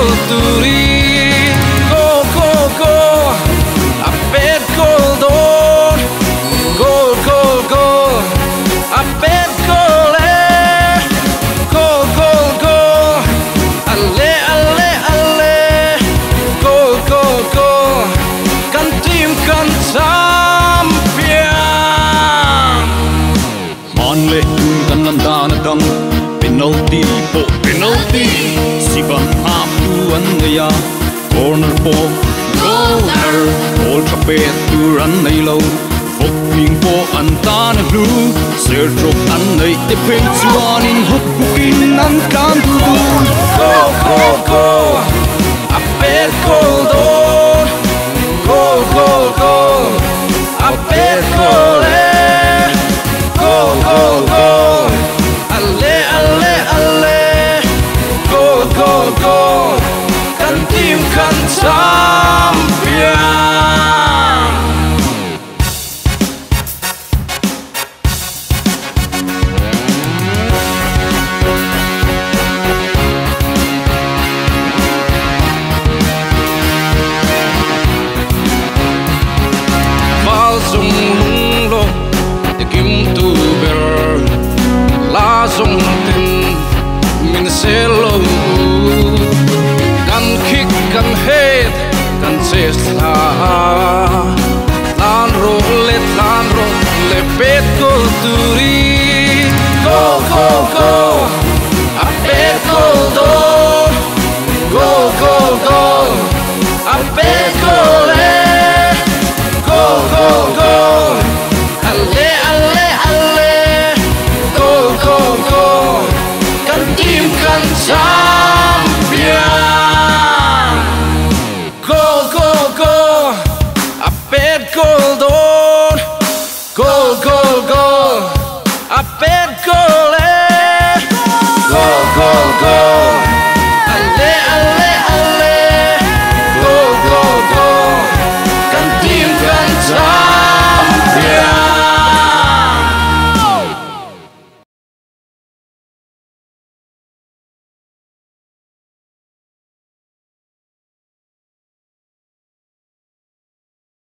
pet ko turi go go go a pet ko don go go go a pet ko le go go go alle alle alle go go go kan tim kan champion man le kun kan nan dan dang penalty po. Penalty ya corner po corner all trapet tu ran nei lo phok ping po an tan lu ser trop an nei te pen chuan in hop bukin an kan tu go go go. something min selo kan kick kan head kan tan rolle tan rolle petko turi go go go. Go a pet goal go go go